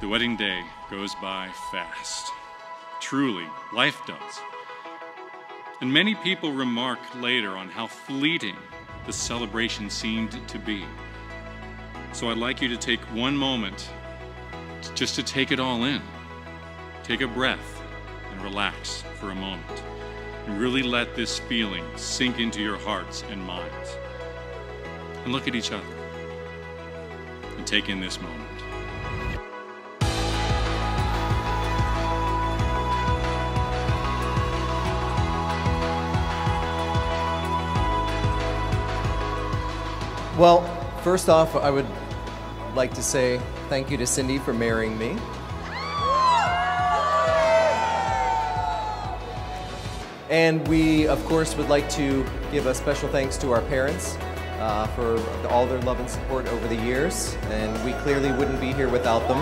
The wedding day goes by fast. Truly, life does. And many people remark later on how fleeting the celebration seemed to be. So I'd like you to take one moment just to take it all in. Take a breath and relax for a moment. And really let this feeling sink into your hearts and minds. And look at each other. And take in this moment. Well, first off, I would like to say thank you to Cyndi for marrying me. And we, of course, would like to give a special thanks to our parents uh, for all their love and support over the years. And we clearly wouldn't be here without them.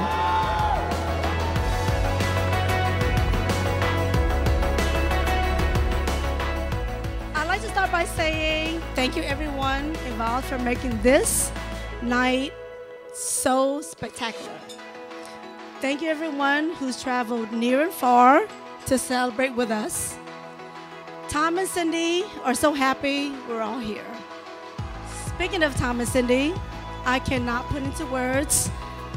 I'd like to start by saying thank you everyone involved for making this night so spectacular. Thank you everyone who's traveled near and far to celebrate with us. Tom and Cyndi are so happy we're all here. Speaking of Tom and Cyndi, I cannot put into words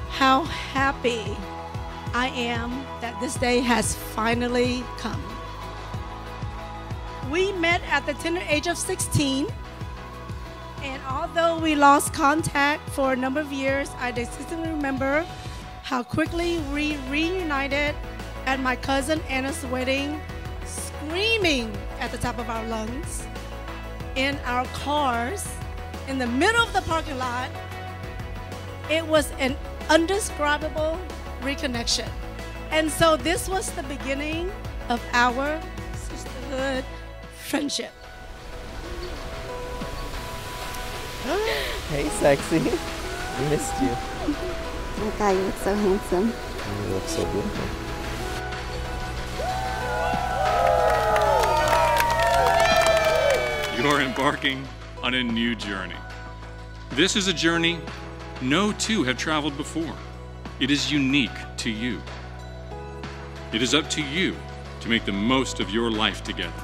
how happy I am that this day has finally come. We met at the tender age of 16, and although we lost contact for a number of years, I distinctly remember how quickly we reunited at my cousin Anna's wedding, screaming at the top of our lungs in our cars in the middle of the parking lot. It was an undescribable reconnection. And so this was the beginning of our sisterhood friendship. Hey, sexy. I missed you. Oh God, you look so handsome. You look so beautiful. You're embarking on a new journey. This is a journey no two have traveled before. It is unique to you. It is up to you to make the most of your life together.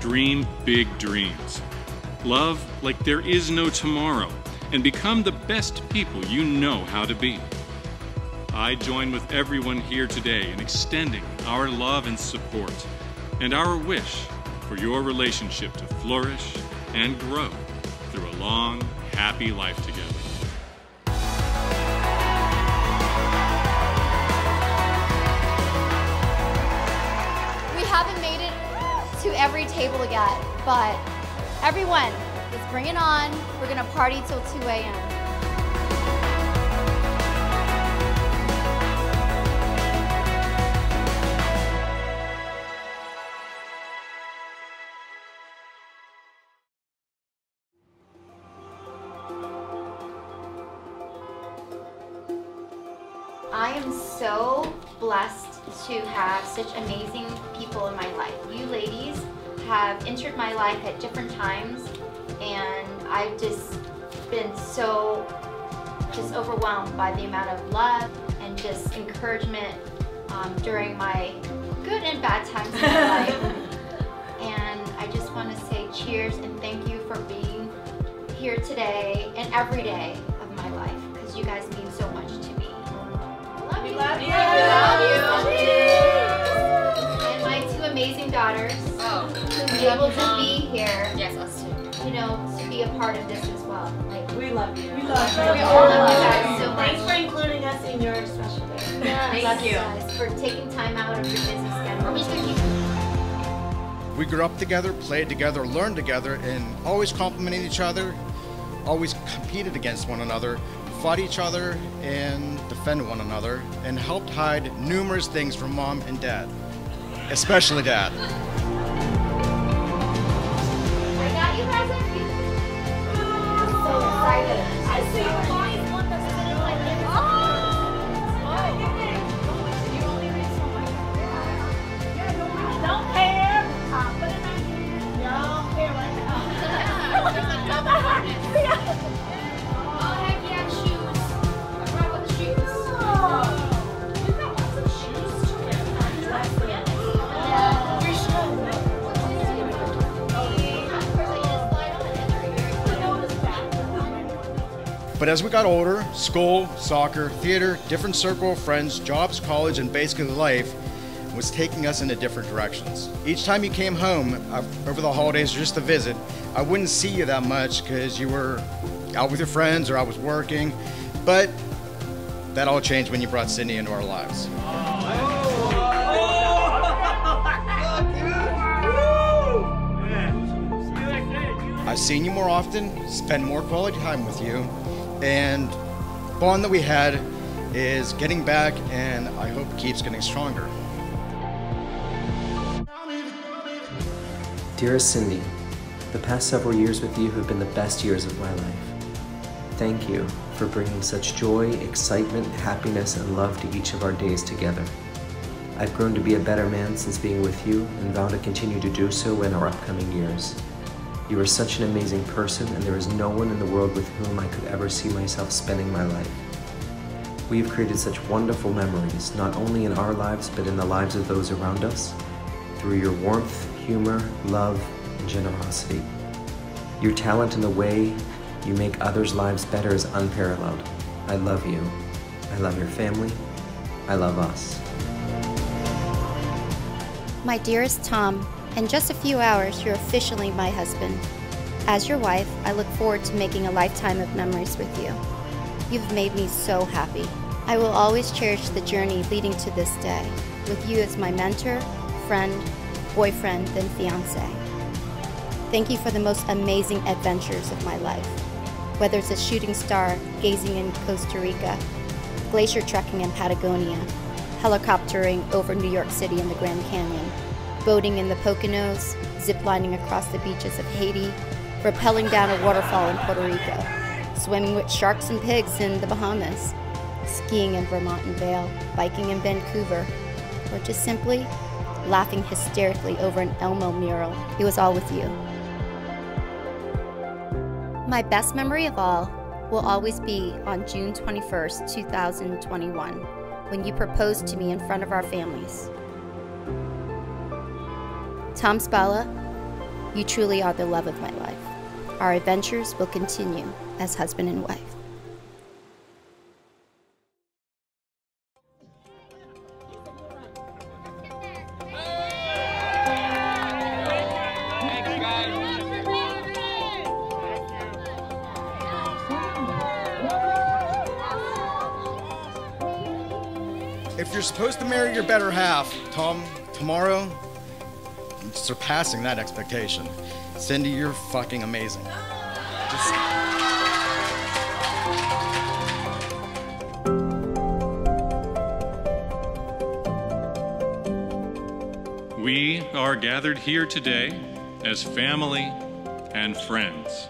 Dream big dreams. Love like there is no tomorrow and become the best people you know how to be. I join with everyone here today in extending our love and support and our wish for your relationship to flourish and grow through a long, happy life together. We haven't made it to every table yet, but everyone, let's bring it on. We're gonna party till 2 a.m. I am so blessed to have such amazing people in my have entered my life at different times and I've just been so just overwhelmed by the amount of love and just encouragement um, during my good and bad times in my life. And I just want to say cheers and thank you for being here today and every day of my life because you guys mean so much to me. Love you. Love you. Love you. And my two amazing daughters. Oh. To be able to be here. Yes, us too. You know, to be a part of this as well. Like We love you. We love you. we all love you guys so much. Thanks for including us in your special day. Thanks, Love you. guys, for taking time out of your busy schedule. We're just gonna keep We grew up together, played together, learned together, and always complimented each other, always competed against one another, fought each other, and defended one another, and helped hide numerous things from mom and dad, especially dad. Don't care. Put it right here. Don't care right But as we got older, school, soccer, theater, different circle of friends, jobs, college, and basically life was taking us into different directions. Each time you came home uh, over the holidays or just to visit, I wouldn't see you that much because you were out with your friends or I was working. But that all changed when you brought Cyndi into our lives. I've seen you more often, spend more quality time with you, and bond that we had is getting back and I hope keeps getting stronger. Dearest Cyndi, the past several years with you have been the best years of my life. Thank you for bringing such joy, excitement, happiness, and love to each of our days together. I've grown to be a better man since being with you and vow to continue to do so in our upcoming years. You are such an amazing person, and there is no one in the world with whom I could ever see myself spending my life. We have created such wonderful memories, not only in our lives, but in the lives of those around us, through your warmth, humor, love, and generosity. Your talent and the way you make others' lives better is unparalleled. I love you. I love your family. I love us. My dearest Tom, in just a few hours, you're officially my husband. As your wife, I look forward to making a lifetime of memories with you. You've made me so happy. I will always cherish the journey leading to this day, with you as my mentor, friend, boyfriend, and fiance. Thank you for the most amazing adventures of my life. Whether it's a shooting star gazing in Costa Rica, glacier trekking in Patagonia, helicoptering over New York City and the Grand Canyon, boating in the Poconos, ziplining across the beaches of Haiti, rappelling down a waterfall in Puerto Rico, swimming with sharks and pigs in the Bahamas, skiing in Vermont and Vail, biking in Vancouver, or just simply laughing hysterically over an Elmo mural. It was all with you. My best memory of all will always be on June 21st, 2021, when you proposed to me in front of our families. Tom Spalla, you truly are the love of my life. Our adventures will continue as husband and wife. If you're supposed to marry your better half, Tom, tomorrow, surpassing that expectation. Cyndi, you're fucking amazing. Just- We are gathered here today as family and friends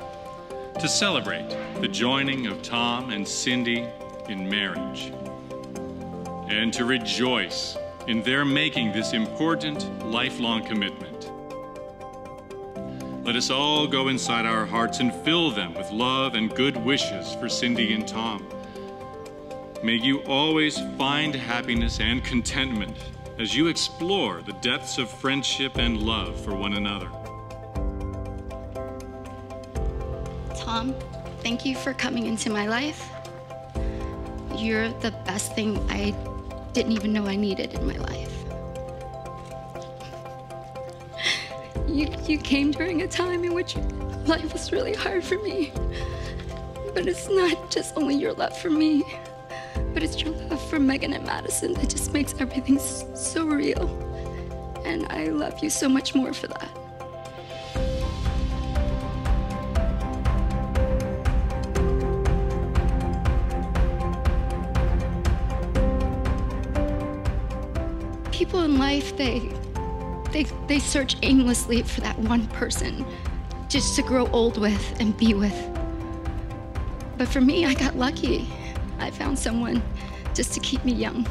to celebrate the joining of Tom and Cyndi in marriage and to rejoice in their making this important lifelong commitment. Let us all go inside our hearts and fill them with love and good wishes for Cyndi and Tom. May you always find happiness and contentment as you explore the depths of friendship and love for one another. Tom, thank you for coming into my life. You're the best thing I didn't even know I needed in my life. You, you came during a time in which life was really hard for me. But it's not just only your love for me, but it's your love for Megan and Madison that just makes everything so real. And I love you so much more for that. people in life they they they search aimlessly for that one person just to grow old with and be with. But for me i got lucky. I found someone just to keep me young.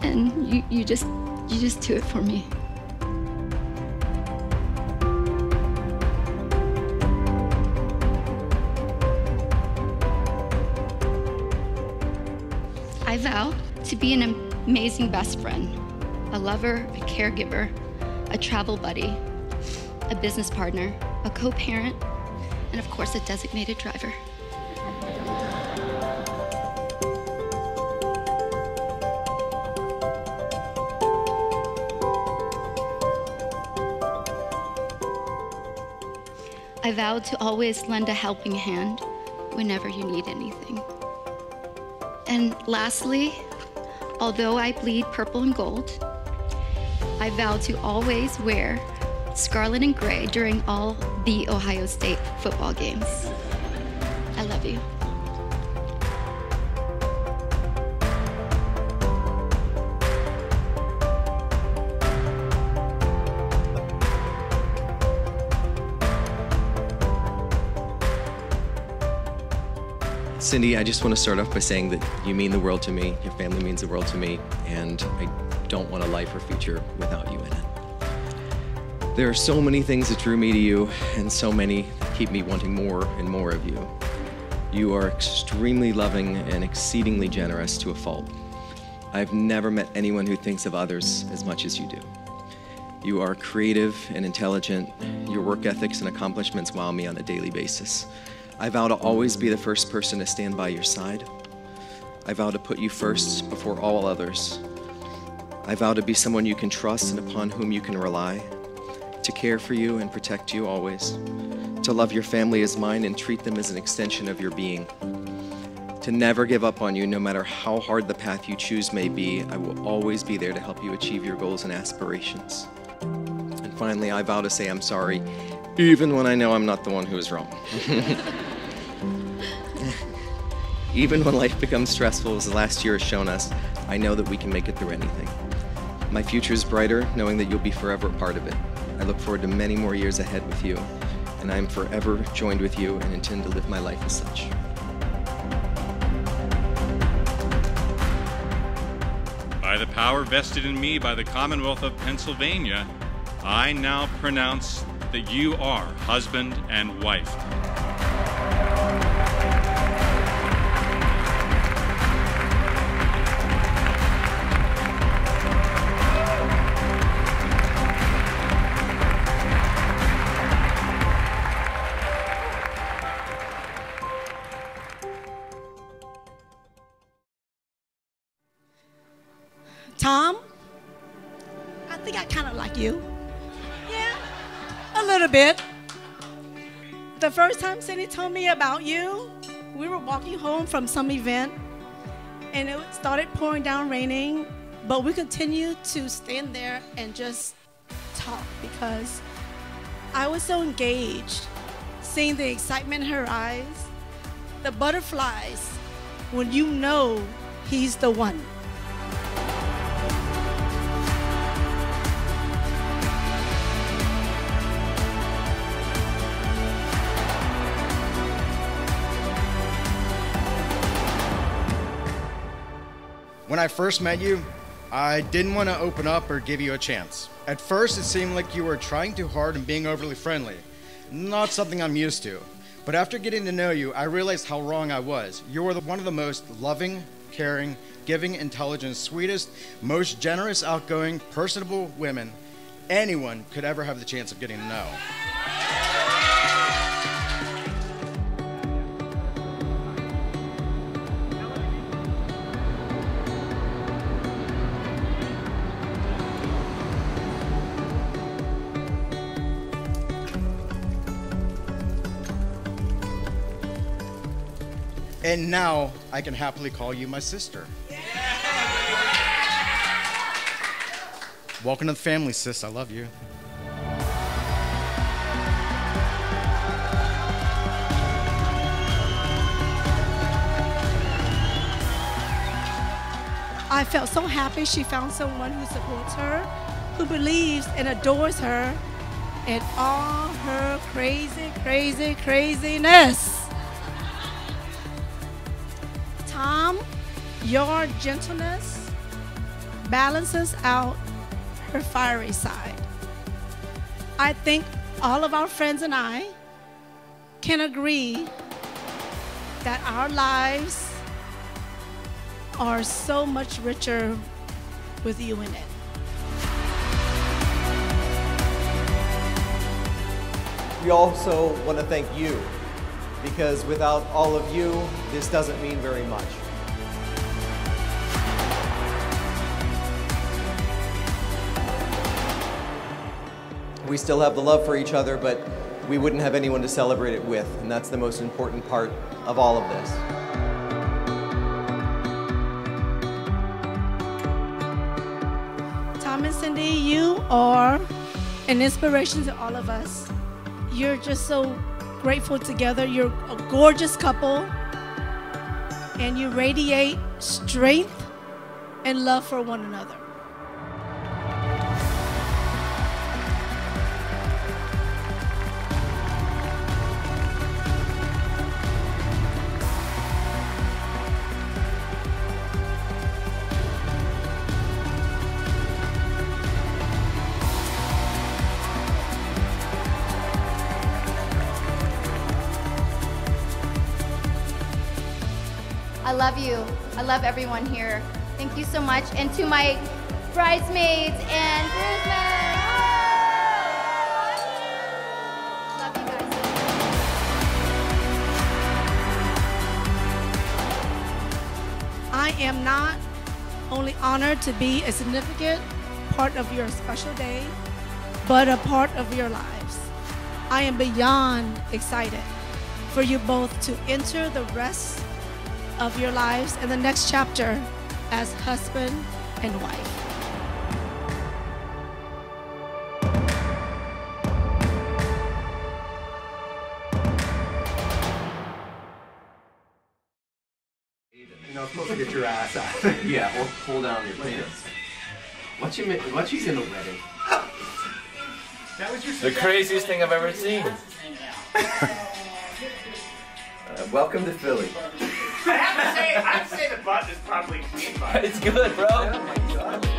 And you you just you just do it for me. I vow to be an amazing best friend, a lover, a caregiver, a travel buddy, a business partner, a co parent, and of course, a designated driver. I vowed to always lend a helping hand whenever you need anything. And lastly, although I bleed purple and gold, I vow to always wear scarlet and gray during all the Ohio State football games. I love you. Cyndi, I just want to start off by saying that you mean the world to me, your family means the world to me, and I don't want a life or future without you in it. There are so many things that drew me to you, and so many that keep me wanting more and more of you. You are extremely loving and exceedingly generous to a fault. I've never met anyone who thinks of others as much as you do. You are creative and intelligent. Your work ethics and accomplishments wow me on a daily basis. I vow to always be the first person to stand by your side. I vow to put you first before all others. I vow to be someone you can trust and upon whom you can rely, to care for you and protect you always, to love your family as mine and treat them as an extension of your being, to never give up on you no matter how hard the path you choose may be. I will always be there to help you achieve your goals and aspirations. And finally, I vow to say I'm sorry, even when I know I'm not the one who is wrong. Even when life becomes stressful, as the last year has shown us, I know that we can make it through anything. My future is brighter, knowing that you'll be forever a part of it. I look forward to many more years ahead with you, and I am forever joined with you and intend to live my life as such. By the power vested in me by the Commonwealth of Pennsylvania, I now pronounce that you are husband and wife. Tom, I think I kind of like you. Yeah, a little bit. The first time Cyndi told me about you, we were walking home from some event and it started pouring down raining, but we continued to stand there and just talk because I was so engaged, seeing the excitement in her eyes, the butterflies, when you know he's the one. When I first met you, I didn't want to open up or give you a chance. At first, it seemed like you were trying too hard and being overly friendly. Not something I'm used to. But after getting to know you, I realized how wrong I was. You are one of the most loving, caring, giving, intelligent, sweetest, most generous, outgoing, personable women anyone could ever have the chance of getting to know. And now I can happily call you my sister. Welcome to the family, sis. I love you. I felt so happy she found someone who supports her, who believes and adores her in all her crazy, crazy, craziness. Tom, your gentleness balances out her fiery side. I think all of our friends and I can agree that our lives are so much richer with you in it. We also want to thank you because without all of you, this doesn't mean very much. We still have the love for each other, but we wouldn't have anyone to celebrate it with, and that's the most important part of all of this. Tom and Cyndi, you are an inspiration to all of us. You're just so grateful together. You're a gorgeous couple, and you radiate strength and love for one another. Love you. I love everyone here. Thank you so much. And to my bridesmaids and groomsmen. I am not only honored to be a significant part of your special day, but a part of your lives. I am beyond excited for you both to enter the rest of your lives and the next chapter as husband and wife. You're not supposed to get your ass out. yeah, or pull down your pants. What you ma- what you in a wedding? The craziest thing I've ever seen. Uh, welcome to Philly. I have to say, I have say the butt is probably clean butt. It's good, bro. Oh